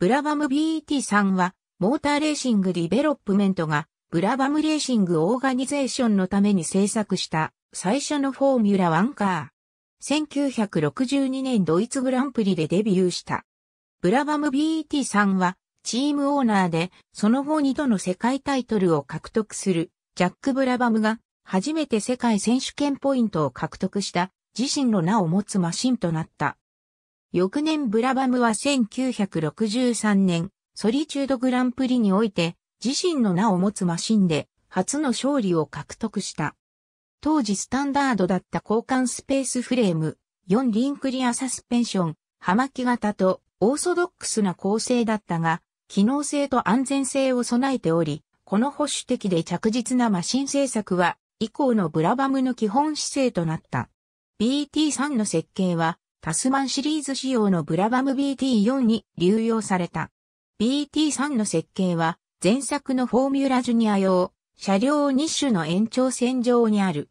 ブラバム BT3 は、モーターレーシングディベロップメントが、ブラバムレーシングオーガニゼーションのために制作した最初のフォーミュラ1カー。1962年ドイツグランプリでデビューした。ブラバム BT3 はチームオーナーでその後2度の世界タイトルを獲得するジャック・ブラバムが初めて世界選手権ポイントを獲得した自身の名を持つマシンとなった。翌年ブラバムは1963年ソリチュードグランプリにおいて自身の名を持つマシンで初の勝利を獲得した。当時スタンダードだった交換スペースフレーム、4リンクリアサスペンション、葉巻型とオーソドックスな構成だったが、機能性と安全性を備えており、この保守的で着実なマシン製作は、以降のブラバムの基本姿勢となった。BT3 の設計は、タスマンシリーズ仕様のブラバム BT4 に流用された。BT3 の設計は、前作のフォーミュラジュニア用、車両2種の延長線上にある。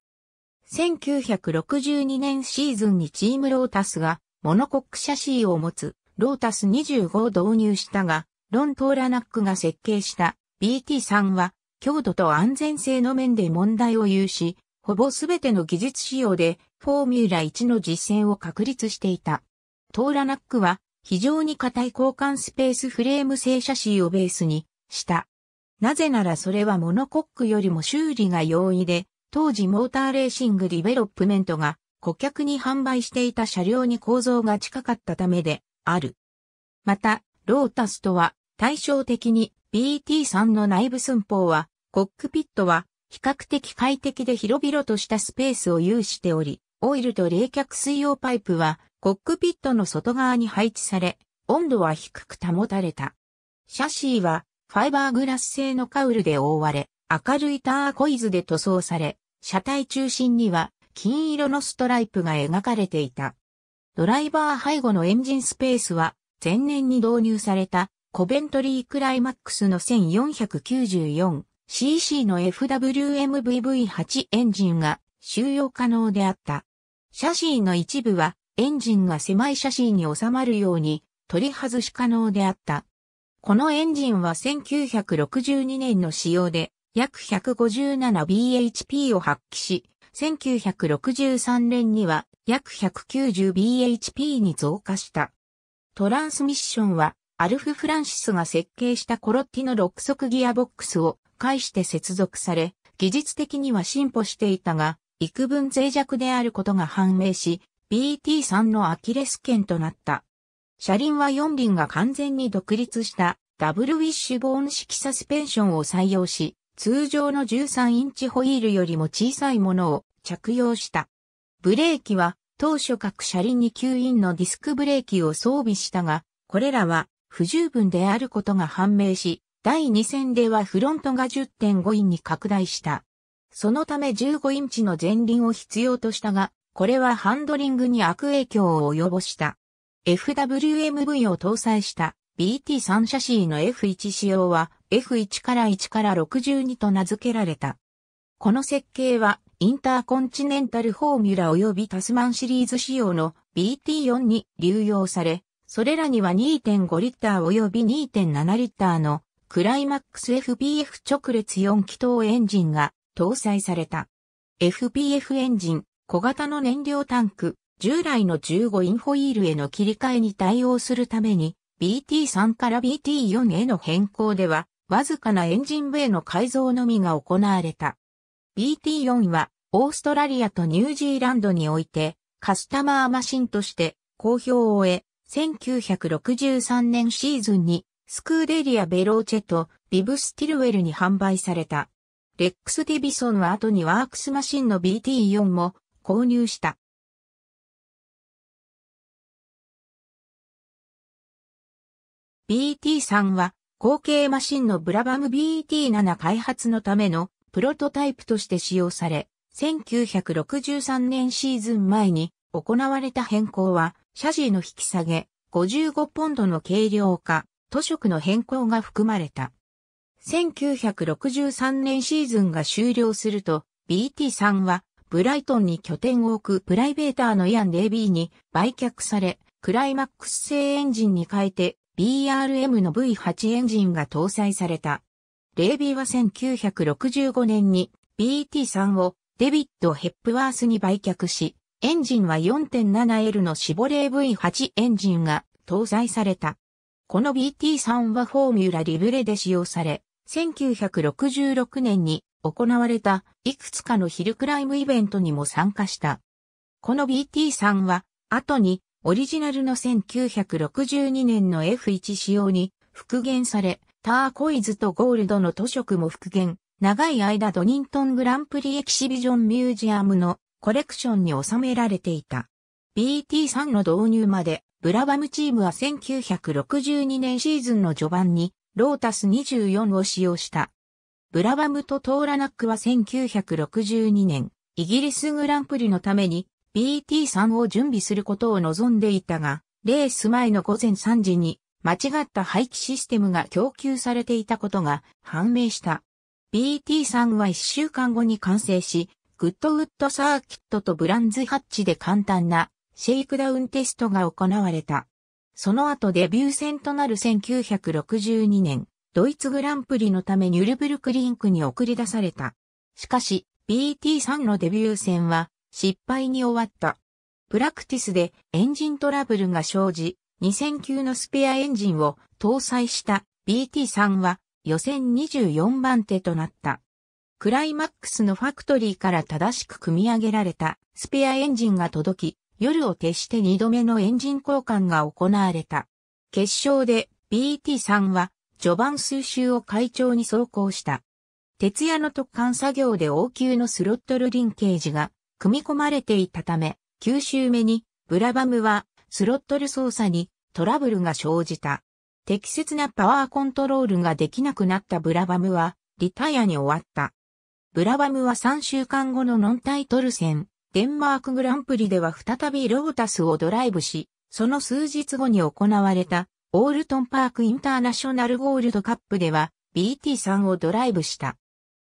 1962年シーズンにチームロータスがモノコックシャシーを持つロータス25を導入したが、ロン・トーラナックが設計した BT3 は強度と安全性の面で問題を有し、ほぼすべての技術仕様でフォーミュラ1の実践を確立していた。トーラナックは非常に硬い鋼管スペースフレーム製シャシーをベースにした。なぜならそれはモノコックよりも修理が容易で、当時モーターレーシングディベロップメントが顧客に販売していた車両に構造が近かったためである。また、ロータスとは対照的に BT3 の内部寸法はコックピットは比較的快適で広々としたスペースを有しており、オイルと冷却水用パイプはコックピットの外側に配置され、温度は低く保たれた。シャシーはファイバーグラス製のカウルで覆われ、明るいターコイズで塗装され、車体中心には金色のストライプが描かれていた。ドライバー背後のエンジンスペースは前年に導入されたコベントリークライマックスの1494 CC の FWMVV8 エンジンが収容可能であった。シャシーの一部はエンジンが狭いシャシーに収まるように取り外し可能であった。このエンジンは1962年の使用で約 157bhp を発揮し、1963年には約 190bhp に増加した。トランスミッションはアルフ・フランシスが設計したコロッティの6速ギアボックスを介して接続され、技術的には進歩していたが、幾分脆弱であることが判明し、BT3 のアキレス腱となった。車輪は4輪が完全に独立したダブルウィッシュボーン式サスペンションを採用し、通常の13インチホイールよりも小さいものを着用した。ブレーキは当初各車輪に吸引のディスクブレーキを装備したが、これらは不十分であることが判明し、第2戦ではフロントが10.5インに拡大した。そのため15インチの前輪を必要としたが、これはハンドリングに悪影響を及ぼした。FWMV を搭載した BT3 シャシーの F1 仕様は F1 から1から62と名付けられた。この設計はインターコンチネンタルフォーミュラ及びタスマンシリーズ仕様の BT4 に流用され、それらには2.5リッター及び2.7リッターのクライマックス FPF 直列4気筒エンジンが搭載された。FPF エンジン、小型の燃料タンク、従来の15インチホイールへの切り替えに対応するために BT3 から BT4 への変更ではわずかなエンジンベイの改造のみが行われた。BT4 はオーストラリアとニュージーランドにおいてカスタマーマシンとして好評を得、1963年シーズンにスクーデリア・ベローチェとビブ・スティルウェルに販売された。レックス・ディビソンは後にワークスマシンの BT4 も購入した。BT3 は後継マシンのブラバム BT7 開発のためのプロトタイプとして使用され、1963年シーズン前に行われた変更は、シャジーの引き下げ、55ポンドの軽量化、図色の変更が含まれた。1963年シーズンが終了すると、BT3 はブライトンに拠点を置くプライベーターのイアン・レビーに売却され、クライマックス製エンジンに変えて BRM の V8 エンジンが搭載された。レイビーは1965年に BT3 をデビッド・ヘップワースに売却し、エンジンは 4.7L のシボレー V8 エンジンが搭載された。この BT3 はフォーミュラリブレで使用され、1966年に行われたいくつかのヒルクライムイベントにも参加した。この BT3 は後にオリジナルの1962年の F1 仕様に復元され、ターコイズとゴールドの塗色も復元、長い間ドニントングランプリエキシビジョンミュージアムのコレクションに収められていた。BT3 の導入まで、ブラバムチームは1962年シーズンの序盤に、ロータス24を使用した。ブラバムとトーラナックは1962年、イギリスグランプリのために BT3 を準備することを望んでいたが、レース前の午前3時に間違った廃棄システムが供給されていたことが判明した。BT3 は1週間後に完成し、グッドウッドサーキットとブランズハッチで簡単なシェイクダウンテストが行われた。その後デビュー戦となる1962年、ドイツグランプリのためニュルブルクリンクに送り出された。しかし、BT3 のデビュー戦は失敗に終わった。プラクティスでエンジントラブルが生じ、2000級のスペアエンジンを搭載した BT3 は予選24番手となった。クライマックスのファクトリーから正しく組み上げられたスペアエンジンが届き、夜を徹して2度目のエンジン交換が行われた。決勝で BT3 は序盤数周を会長に走行した。徹夜の特艦作業で応急のスロットルリンケージが組み込まれていたため、9周目にブラバムはスロットル操作にトラブルが生じた。適切なパワーコントロールができなくなったブラバムはリタイアに終わった。ブラバムは3週間後のノンタイトル戦、デンマークグランプリでは再びロータスをドライブし、その数日後に行われたオールトンパークインターナショナルゴールドカップでは BT3 をドライブした。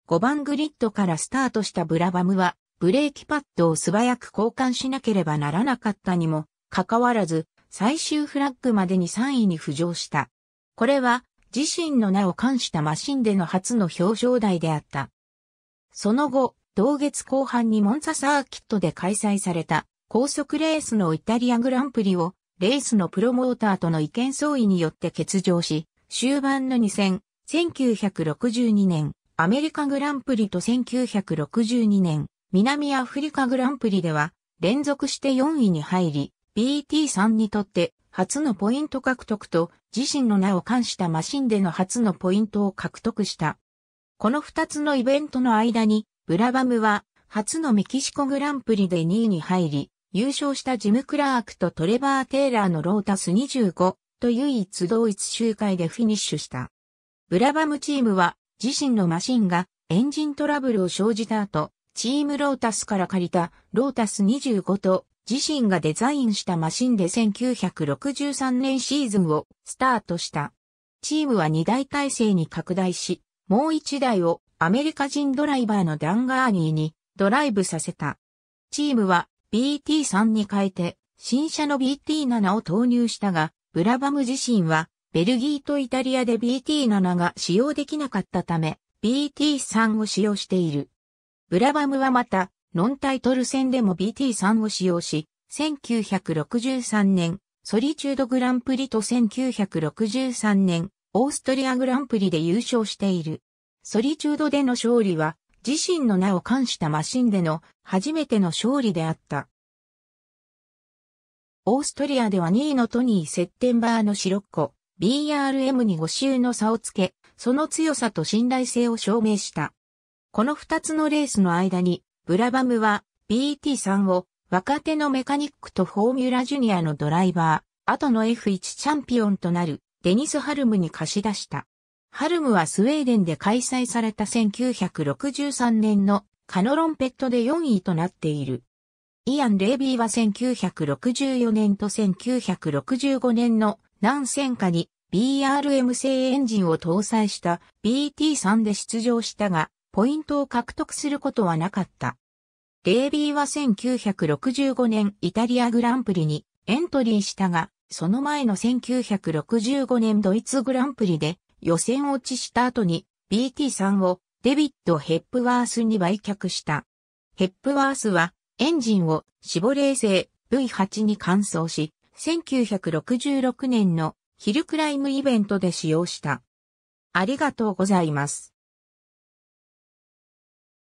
5番グリッドからスタートしたブラバムはブレーキパッドを素早く交換しなければならなかったにもかかわらず最終フラッグまでに3位に浮上した。これは自身の名を冠したマシンでの初の表彰台であった。その後、同月後半にモンザサーキットで開催された高速レースのイタリアグランプリをレースのプロモーターとの意見相違によって欠場し、終盤の2戦、1962年、アメリカグランプリと1962年、南アフリカグランプリでは、連続して4位に入り、BT3 にとって初のポイント獲得と自身の名を冠したマシンでの初のポイントを獲得した。この2つのイベントの間に、ブラバムは初のメキシコグランプリで2位に入り、優勝したジム・クラークとトレバー・テイラーのロータス25と唯一同一周回でフィニッシュした。ブラバムチームは自身のマシンがエンジントラブルを生じた後、チームロータスから借りたロータス25と自身がデザインしたマシンで1963年シーズンをスタートした。チームは2台体制に拡大し、もう1台をアメリカ人ドライバーのダンガーニーにドライブさせた。チームは BT3 に変えて新車の BT7 を投入したが、ブラバム自身はベルギーとイタリアで BT7 が使用できなかったため BT3 を使用している。ブラバムはまたノンタイトル戦でも BT3 を使用し、1963年、ソリチュードグランプリと1963年、オーストリアグランプリで優勝している。ソリチュードでの勝利は、自身の名を冠したマシンでの初めての勝利であった。オーストリアでは2位のトニー・セッテンバーのシロッコ、BRM に5周の差をつけ、その強さと信頼性を証明した。この2つのレースの間に、ブラバムは BT3 を若手のメカニックとフォーミュラジュニアのドライバー、後の F1 チャンピオンとなるデニス・ハルムに貸し出した。ハルムはスウェーデンで開催された1963年のカノロンペットで4位となっている。イアン・レイビーは1964年と1965年の何戦かに BRM 製エンジンを搭載した BT3 で出場したが、ポイントを獲得することはなかった。レービーは1965年イタリアグランプリにエントリーしたが、その前の1965年ドイツグランプリで予選落ちした後に BT3 をデビッド・ヘップワースに売却した。ヘップワースはエンジンを死母冷製 V8 に換装し、1966年のヒルクライムイベントで使用した。ありがとうございます。